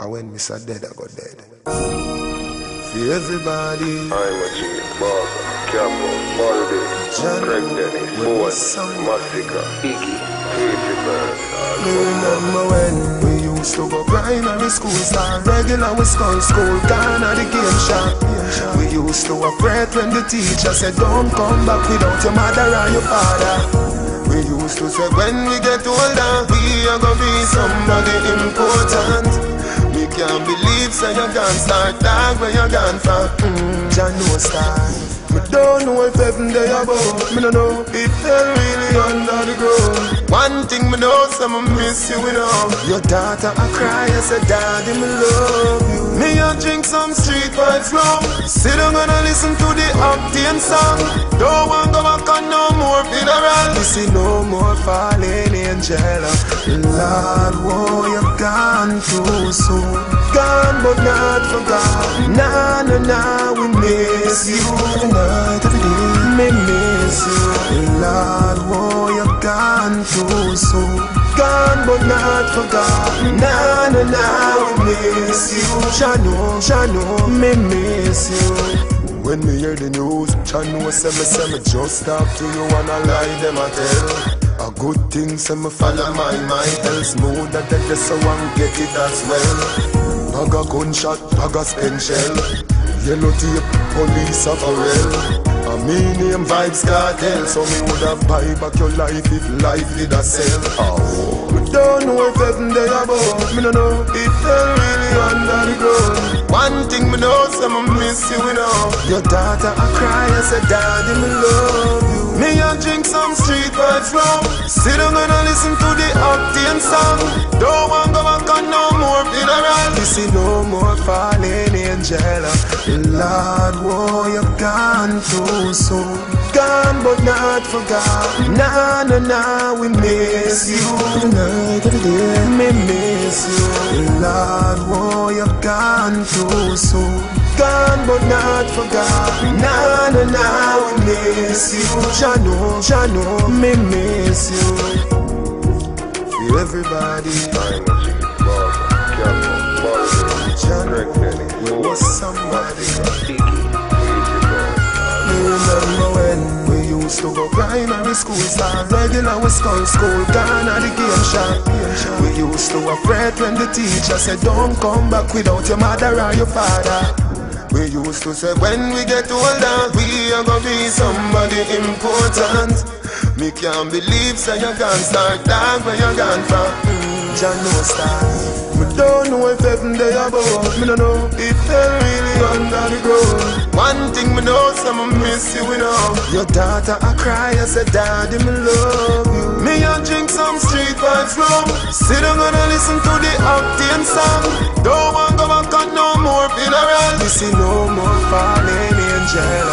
And when say dead, I got dead. For everybody, I'm a G, Barber, Capo, John, Craig Denny, Ford, was Iggy, Crazy Bird, Me remember when we used to go primary school, start regular with school, school, gone at the game shop. We used to operate when the teacher said, Don't come back without your mother or your father. We used to say, When we get older, we are gonna be somebody important. Me can't say you gone start dog where you gone from. Mm, Jah know start. Me don't know if heaven they above. Me no know if hell really under the ground. One thing me know, some I miss you, you know. Your daughter I cry, I say, Daddy, me love you. Me a drink some Street Vybz rum. Sit down and I listen to the Octane song. Don't want go back on no more funeral. You see no more falling angel. Lord, whoa, you gone too soon. Gone but not forgotten. Nah, nah, nah, we miss you. Night, every day, me miss you. Lord, whoa, you gone too soon. Gone but not forgotten. Nah, nah, nah, we miss you. Shano, Shano, me miss you. When me hear the news, Chano say me say me just talk to you and I lie them a tell. A good thing say me follow my mind, else smooth that they so and get it as well. Bag a gunshot, bag a spent shell. Yellow tape, police a forel. A me name Vybz Kartel, so me woulda buy back your life if life did a sell. Oh. Me don't know if heaven they above, me no know if hell really under the ground. One thing me know, say me miss you, you know. Your daughter I cry, I say daddy me love you. Me a drink some Street Vybz rum. Sit down and listen to the Octane song. Don't want go back on no more funeral. You see no more falling angel. Lord, whoa, you gone too soon. Gone but not forgotten. Nah, nah, nah, we miss you. Night, every day, me miss you. Lord, whoa, you gone too soon. Gone but not forgotten. Nah, nah, nah, we miss you. Shano, Shano, me miss you. For everybody, I'm a G, Barber, Capo, Baldy, John, Craig Denny, we was somebody. Me remember when we used to go primary school, start regular with school, school, gone at the game shop. We used to afraid when the teacher said, Don't come back without your mother or your father. We used to say, When we get older, we are gonna be somebody important. Me can't believe, say you gone start dog where you gone from. Mm, Jah know start. Me don't know if heaven they above. Me no know if hell really under the ground. One thing me know, some I miss you, know. Your daughter I cry, I say, Daddy, me love you. Me a drink some Street Vybz rum. Sit down and I listen to the Octane song. Funeral. You see no more falling angel.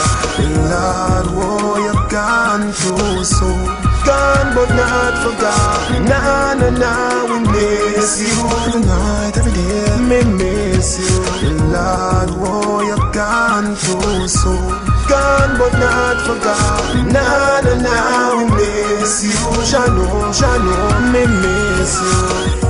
Lord, oh, whoa, you gone too soon. Gone but not forgotten. Nah, nah, nah, we miss you. Every night, every day, me miss you. Lord, oh, whoa, you gone too soon. Gone but not forgotten. Nah, nah, nah, we miss you. Shano, Shano, me miss you.